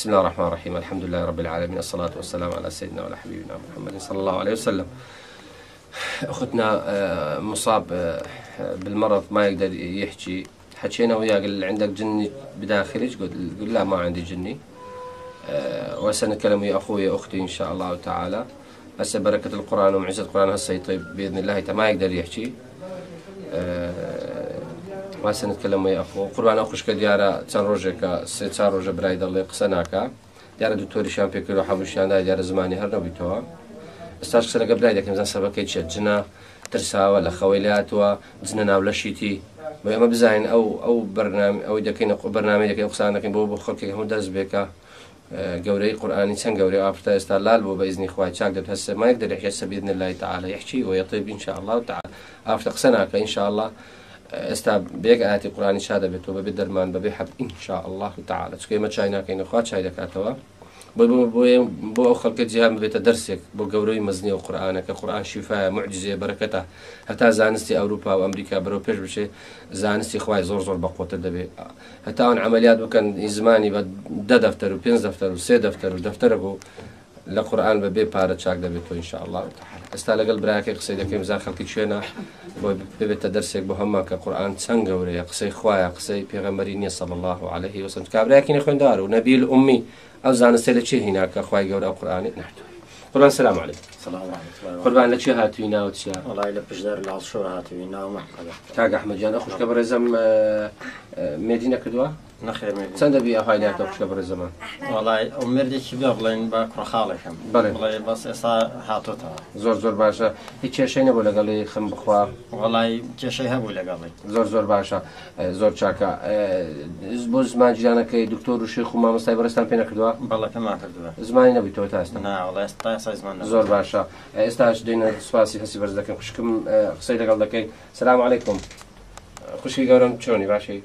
بسم الله الرحمن الرحيم. الحمد لله رب العالمين. الصلاة والسلام على سيدنا وعلى حبيبنا محمد صلى الله عليه وسلم. أختنا آه، مصاب آه، بالمرض ما يقدر يحكي. حكينا وياه قال عندك جني بداخلك قل لا ما عندي جني. آه، وسنتكلم ويا أخوي أختي إن شاء الله تعالى. هسه بركة القرآن ومعزة القرآن هسه يطيب بإذن الله. ما يقدر يحكي واسە نتکەلم ئەخۆ قوربانە خوشکە دیارە چەند ڕۆژێکە سێ چار ڕۆژە برای دەڵێ قسە ناکە. دیارە دوتۆریشان پێکرد هەمووشیاندا دیارە زمانی هەر نەبییتەوە ئستاش قسە لەگە برای دەکەم زان سەبەکەی چێت جنە ترساوە لە خەوەی لاتوە جنە ناو لە شیتی. بۆ ئەمە بزانین ئەو ئەو بەرنام ئەوی دەکەین بەرنامە دەکەین قسانەکەین بۆ بۆ خەڵکی هەموو دەست بێکە. گەورەی قورآانی چەند گەوری ئافتا ئێستا لال بۆ بەیزنی خوای چاک دەت هەسە مایک دەرەحێ سەبیێن لای تعاالە یحچی و یطیب إن شاء الله تعالى ئافتا قسە ناکە إن شاء الله ئێستا بێک ئاتی قورانی شا دەبێتەوە بەبێ دەرمان بەبێ حەب ئینشاء الله تعاالە چکەمە چای ناکەین خوا چای دەکاتەوە؟ بۆ ئەو خەڵکە جیان بێتە دەرسێک بۆ گەورەی مەزنی و قورآانەکە قورآان شیفاە معجززیێ بەرەکەتە. هەتا زانستی ئەوروپا و ئەمریکا بەرەو پێش بچێ زانستی خخوای زۆر زۆر بەقۆتە دەبێت هەتاوان عملیات بکەن زمانی بە دە دەفتەر و پێنج دەفتەر و سێ دەفتەر و دەفتەرە بوو لە قورآان بەبێ پارە چاک دەبێت و ئینشاء الله ئێستا لەگەڵ براکە قسەی دەکەیم زان خەڵکی شوێنە بۆ ببێتە دەرسێک بۆ هەمما کە قورآان چەند گەورەیە قسەی خوایە قسەی پێغەمەری نییە سەڵ الله عليه وسلم. کابرااکی خوێندار و نەبیل ئومی ئەو زانستێ لە چێ هیناکە خخوای گەورە قورآانی ناتوە قورآن سلام عليكم قوربان لە چێ هاتووی ناوت چیا وڵی لە پشدار لە شۆ هاتووی ناو مەحقەبە کاگە ئەحمەجان خوشکە بەڕێزم مێدینە کردووە نەخێر چەندە بی ئەهای خوشکە بەڕێزەمان وڵی ئەو مردێکی بێ بڵێن بە کوڕخاڵێکم بەڵێ. بڵێ بەس ئێستا هاتوتەوە. زۆر زۆر باشە. هیچ کێشەی نەبوو لەگەڵی خم بخوا؟ وڵی کێشەی هەبوو لەگەڵی. زۆر زۆر باشە. زۆر چاکە. بۆ زمان جیرانەکەی دکتۆر و شێخ و مامۆستای بەرستان پێ نەکردووە؟ بەڵەکەمان کردووە زمانی نەبییتەوە تا ئێستا ناوڵی ئێستا سایزمان زۆر باشە. ئێستاش دێنە سواسی هەسی بەرز دەکەم خوشکم قسەی لەگەڵ دەکەی سلام عیکم خوشکی گەورم. چۆنی باشی؟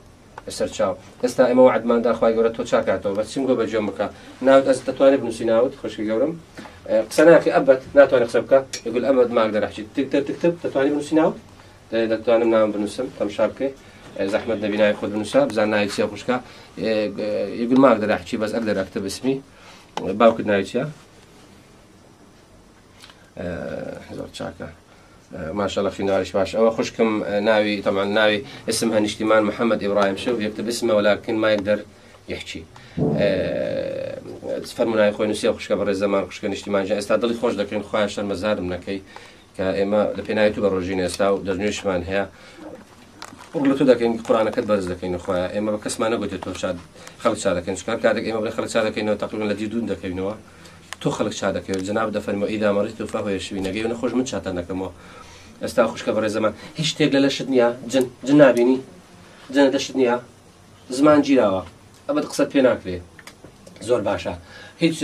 سەر چاو. ئێستا ئێمە وعدماندا خخوای گەورە تۆ چاکاتەوە. بە چیم گۆ بە جۆم بکە؟ ناوت ئەس دەتوانێت بنووسی ناوت؟ خوشکی گەورم. قسە ناکە ئەبەت ناتوانێت قسە بکە. یگول ئەمەد ماک دەراحچیت تکتەر تکتب دەتوانانی بنووسی ناوت؟ دەتوانم نام بنووسم. تەمشا بکەی زەحمت نبی ناوی خۆ بنووسە. بزان ناوی چیە خوشکە؟ یگول ماک دەراحچی بەس ئەک دەراکتە بسمی. باوکت ناوی چیە؟ زۆر چاکە. ماشاءله خينارش باش. أو خشكم ناوي طبعا ناوي اسمها نشتمان محمد إبراهيم شوف يكتب اسمه ولكن ما يقدر يحكي فەرمونای خۆی نووسی خوشکە بەڕێ زەمان خوشکە نیشتیمان ئێستا دڵی خۆش دەکەین خخوای شەر مەزارم نەکەی. کە ئێمە لە پێناوی تو بە ڕۆژین ئێستا و دەستنوێشمان هەیە. لە تو دەکەین قورانەکەت بەرز دەکەین خخوای ئێمە بە کەسمان نەگوتێت تۆ شاد خەڵک چا دەکەین. چکار کاتێک ئێمە بڵێ خەڵک چا دەکەینەوە؟ تقریبا لە دیدون دەکەینەوە. تۆ خەڵک چا دەکەوێت جناب دەفەرمە ئیدا مەڕیت و فەهۆی شوی نەگەی نەخۆش من چاتە نەکەمەوە ئێستا خوشکە بەڕێ زەمان هیچ شتێک لە لەشت نییە جن نبینی. جنە دەشت نییە زمان گیراوە ئەبەت قسەت پێ ناکرێت زۆر باشە هیچ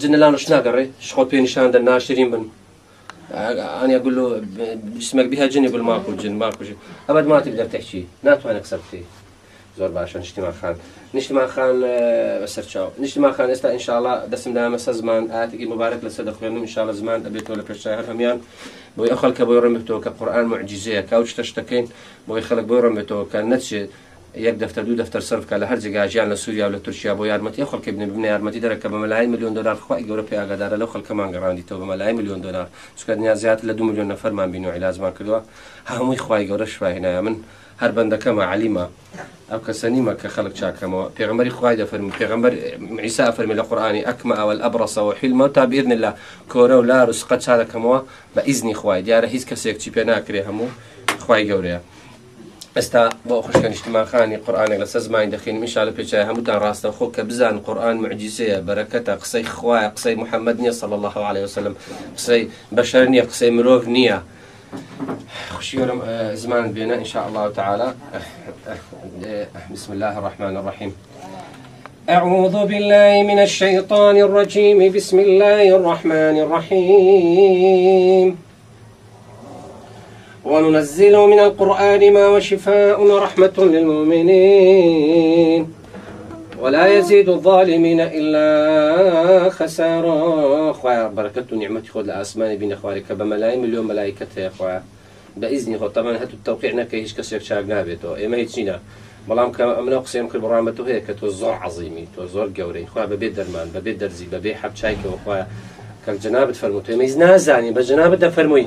جنەلانش ناگەڕێ شخۆ پێ نیشاندە ناشرین بن. ئەنیا گوڵ جسمێک بیها جنی گوڵ ماکو جن ماکوژی ئەبەت ماتی دەرتەحچی ناتوانێت قسە بکەی زۆر باشە. نیشتیمان خان. نیشتیمان خان بەسەر چاو. نیشتیمان خان ئێستا ئینشاالله دەستم دامەسە زمان ئاتێکی مبارەك لەسەر دەخوێنم. انشاءڵە زمان دەبێتەوە لە پێشای هەمیان. بۆی ئەو خەڵکە بۆی ڕێمێتەوە کە قورآان معجززەیە کاوچ تەشتەکەین بۆی خەڵک بۆ ڕێمێتەوە کە یەک دەفتەر دوو دەفتەر سەرکە لە هەر جگاژیان لە سووریا لە تورکیا بۆ یارمەتی خەڵکی بنێ بنە یارمەتی دەرەکە بە مەلای میلیۆن دلار خخوای گەورە پێ ئاگادارە لەو خەڵکەمان گەڕاندیتەوە بە مەلای میلیۆن دلار. چکە دنیا زیات لە دو میلیۆن نەفەرمان بین و عیلازمان کردووە. هەمووی خخوای گەورە شوهێنایە من هەر بەندەکەمە علیمە ئەو کەسەنیمە کە خەڵک چاکەمەوە. پێغمبەری خوای دەفەرمی پێغمبەر عیسا فەرمی لە قورآانی ئەکمە ئەوە ئەبرەسەوە حیلمە تا بیرن لە کۆرە و لار و سقە چاکەمەوە بە ئیزنی خوای. دیارە هیچ کەسێک چی پێ ناکرێ هەموو گەورەیە. ئێستا بۆ خوشکە نیشتماخانی قورآانێک لە سە زمانی دەخین میشا لە پێچای هەمووتان ڕاستە. خۆ کە بزان قورآان معجیسەیە بەرەکەتە قسەی خوایە قسەی محەممەد نییە صل الله عليه وسلم. قسەی بەشەر نییە قسەی مرۆڤ نییە. خشيرم زمان بينا إن شاء الله تعالى بسم الله الرحمن الرحيم أعوذ بالله من الشيطان الرجيم. بسم الله الرحمن الرحيم وننزل من القرآن ما وشفاء ورحمة للمؤمنين. ولا يزيد الظالمين إلا خسارا. خويا بركة نعمتي خذ الأسمان بين أخوارك بملايين مليون ملائكة يا خويا بإذن خذ طبعا هاتو التوقيع نكا هيش كسيك شاق نابيتو إما هيتشينا. بەڵام کە ئەمە قسەم کرد بەڕامە تۆ هەیە کە تۆ زۆر عظیمی تۆ زۆر گەورەی خوا بەبێ دەرمان بەبێ دەرزی بەبێ حەبچایکەوە خخوایە کە جنابت فەرمو تۆمەیز نازانی بە جنابت دەفەرمووی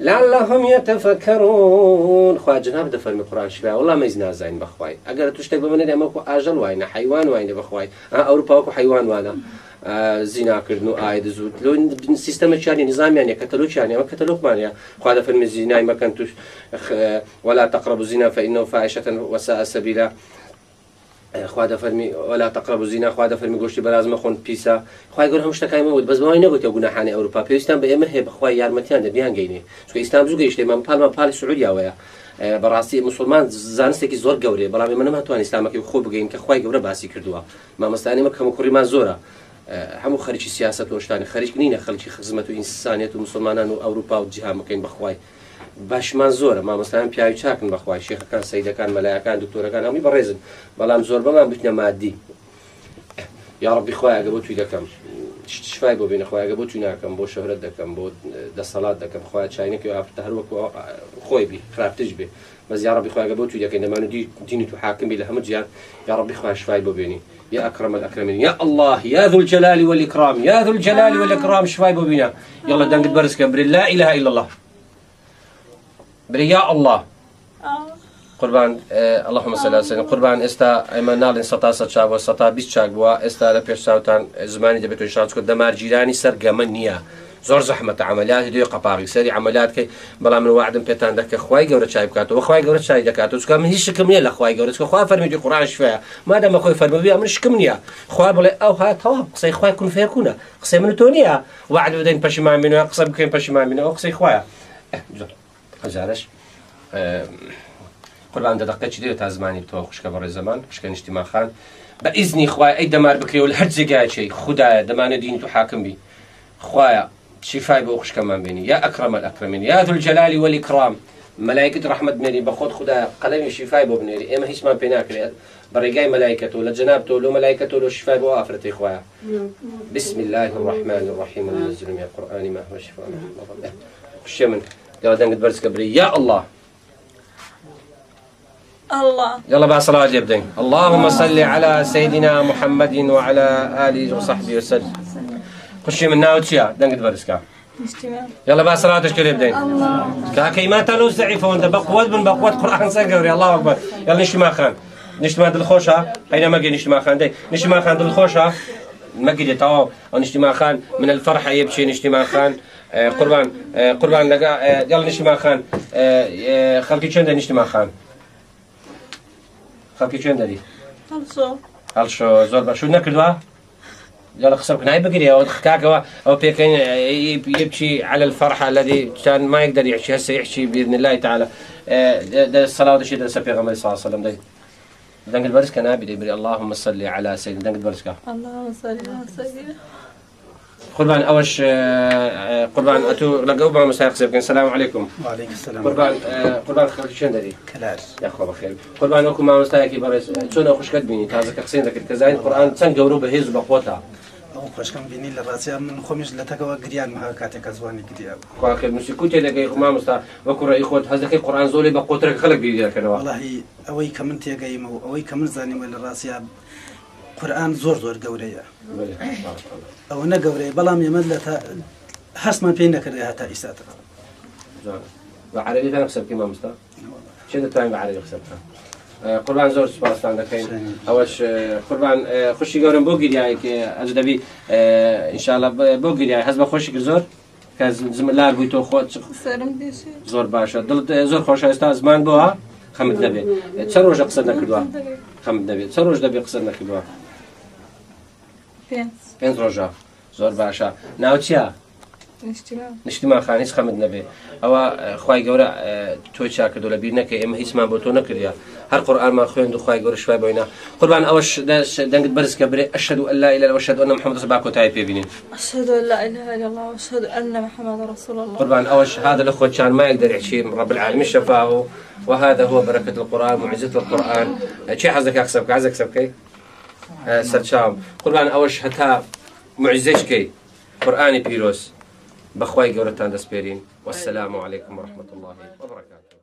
لعلهم يتفكرون. خوا جناب دفر من القرآن شفاء والله ما يزنا زين بخواي أقل تشتك بمن دي أمكو أجل واينا حيوان واينا بخواي أوروبا وكو حيوان وأنا زیناکردن و ئاید زود. لۆ سیستەمەیانی نظامیان کەتەلوچیان ئەمە کەتەلوکمانە خوا دەفەرمی زینای مەکەن توش ولا تقرب زینا فإنه فاحشة وساء سبيلا خواده فرمی ولا تقربوا الزنا خواده فرمی گوشتی براز مخون پیسا. خوای گور هم شتکای مود بس بوای نگوت گناهانی اروپا. پیستان به امه به خوای یارمتیان ده بیان گینی چون اسلام زو گیشته من پالما پال سعودیا ویا بەڕاستی مسلمان زانستێکی زۆر گەورەیە بەڵامی من نەماتوان ئسلامەکەی خۆ بگەین کە خخوای گەورە باسی کردووە مامەستانیمە کەمە کوڕیمان زۆرە هەموو خەرکی سیاست تۆشتانی خەرج نینە خەلکی خزمەت و ئینسانیت و مسلمانان و ئەوروپا و جیهامەکەین بەخوای باشمان زۆرە. مامۆستان پیاوی چاکن بەخوای شێخەکان سەیدەکان مەلایەکان دکتۆرەکان هەمی بەڕێزن بەڵام زۆر بەمان بتنە مادی. یاڕبی خۆیگە بۆ توی دەکەم. شفای بۆ بینە خۆیگە بۆ توی ناکەم بۆ شەهرت دەکەم بۆ دەسەڵات دەکەم. خخوای چینێکی ئافرتە هەروەکو خۆی بی خراپتش بێ. بەس یاڕبی خۆیگە بۆ توی دەکەین. دەمانە دینی تو حاکمی لە هەموو جیان یاڕبی خخوای شفای بۆ بینی. يا أكرم الأكرمين يا الله يا ذو الجلال والإكرام يا ذو الجلال والإكرام شفاي بوبينا يلا دنك برسك بري لا إله إلا الله بري يا الله قربان اللهم صل على سيدنا قربان استا ايما نال ستا ستا و ستا 20 چاک بوا استا ل پیشاوتان زمانی دەبێت شات کو دەمار جیرانی سەرگەمە نییە زۆر زەحمە عملیات دوێ قپاڕی سەری عملیاتکەی بەڵام من وعدم پێتان دەکە خخوای گەورە چای بکاتەوە خخوای گەورە چای دەکات چکە من هیچ شکم نیە لە خخوای گەورە خوا فەرمیدی قڕان شوێ مادەمە خۆی فەرمەبی من شکم نییە خوا بڵێ ئەو هاتەوە قسەی خخوای کون فێکوونە قسەی من تۆ نییە وعد بدەین پەشیمان بینەوە قسە بکەین پەشیمان بینەوە قسەی خوایە هەزارش قوربان دەدەقە چی دێت تا زمانی تۆ خوشکە بەڕێ زەمان خوشکە نیشتیما خان. بە ئیزنی خوای ئەی دەمار بکرێ و هەر جێگایچی خدایە دەمانە دین تو حاکم بی خوایە شفای بۆ خوشکەمان بینی یا ئەکرمە ئەکرمین یا ذو الجلال والإكرام. ملائكة رحمة بنيري بخود خدا قلمي شفاي بو بنيري إما هيش ما بيناكري برقاي ملائكته ولا جنابته لو ملائكته لو شفاي بو افرتي خويا بسم الله الرحمن الرحيم. وننزل من القران ما هو شفاء الشمن قال دنقد برس كبري يا الله. الله. يلا بقى صلاة جبدين اللهم صل على سيدنا محمد وعلى آله وصحبه وسلم. خشي من ناوتشيا دنقد برسكا يلا بقى صلاتك كل يبدين كاكي ما تلو ضعيفة وانت بقوات من بقوات قرآن سنقوري الله أكبر. يلا نشتي ما خان. نشتي ما دل خوشة أين ما نشتي ما خان. دي نشتي ما خان دل خوشة ما قد تواو أو نشتي ما خان. من الفرحة يبشي نشتي ما خان. قربان آه، قربان لقى آه، يلا نشتي ما خان آه، آه، خلقي چند نشتي ما خان؟ خلقي چند دي خلصوا هل شو زور بشو نكردوا يلا خسر كنا بقري أو كاكا أو بيكين يبكي على الفرحه الذي كان ما يقدر يحكي هسه يحكي بإذن الله تعالى. آه، ده الصلاه وده شيء ده سفي غمر صلى الله عليه وسلم ده دنق البرس كان ابي اللهم صل على سيدنا. دنق البرس اللهم صل على سيدنا. قربان اولش آه، قربان أتو لقوا ما مساق سيبكن السلام عليكم. وعليكم السلام. قربان آه، قربان خلي شنو دري كلار. يا اخو بخير قربان أكو ما مستاكي برس شنو خوش قد تازه كحسين ذكر كزاين القران تنقوروا بهيز بقوتها ئەو خۆشکەم بینی لە ڕاستیان من لە تەکەوە گریان مها کاتێکە زوانی گریا خواکە موسیقوت دەگەی خما مستا وەکو ڕێی خۆت هەزەکەی قڕان زۆری بە قوترە خەڵک بیریەکەنەوە وڵی ئەوەی کە من تێگەیمە و ئەوەی کە من زانیمە لە ڕاستیا قورآن زۆر زۆر گەورەیە. ئەوە نە گەورەیە بەڵام ئێمە لە تا هەستمان پێی نەکردی هاتا ئیساتە عربی كان خسر كيما مستا؟ شنو تايم بعربي خسرتها قربان زۆر سپاسان دەکەین. ئەوەش قوربان خوشی گەورم بۆ گریایەکی ئەج دەبی ئینشاالله بۆ گریای هەز بە خۆشی کرد زۆر؟ کە زملار بووی تۆ خۆت؟ سرم دێشێ. زۆر باشە. دڵت زۆر خۆشە ئێستا زمان بووە خەمت دەبێت چەند ڕۆژە قسە نەکردووە؟ خەمت دەبێت چەند ڕۆژ دەبێت قسە نەکردووە؟ پێنج ڕۆژە زۆر باشە ناوچیە اجتماع نیشتیمان خان هیچ خەمت نەبێ ئەوە خی گەورە تۆ چا کردو لە بیر نەکە ئێمە هیچمان بۆ تۆ نەکردیا هەر قورآمان خوێن و خی گەورە شوای بۆینا قوربان ئەوەش دەنگت بەرز کە برێ ئەشهد أن لا إله إلا الله وأشهد أن محمد رسول الله کۆتایی پێبینین قربان أوش هذا الأخوة كان ما يقدر يحكي رب العالمين شفاه وهذا هو بركة القرآن ومعجزة القرآن شيء حزك أكسبك عزك سبكي سرشام قربان أوش هتا معزشکەی قورآانی پیرۆز. بەخوای گەورەتان دەسپێرین وەسلام علیکم ورحمة الله وبركاته.